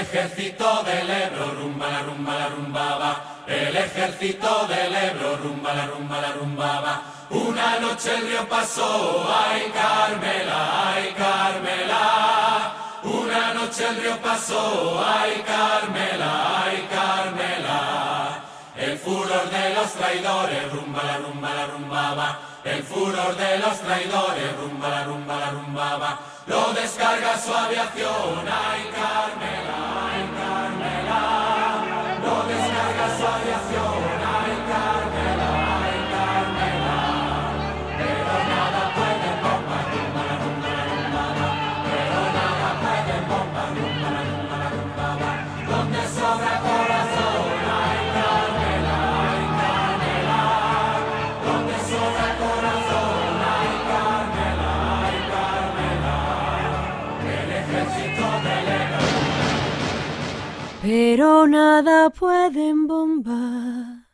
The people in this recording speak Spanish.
ejército del Ebro, rumba la rumba la rumbaba. El ejército del Ebro, rumba la rumba la rumbaba. Una noche el río pasó, ay Carmela, ay Carmela. Una noche el río pasó, ay Carmela, ay Carmela. El furor de los traidores, rumba la rumba la rumbaba. El furor de los traidores, rumba la rumba la rumbaba. Lo descarga su aviación, pero nada pueden bombar.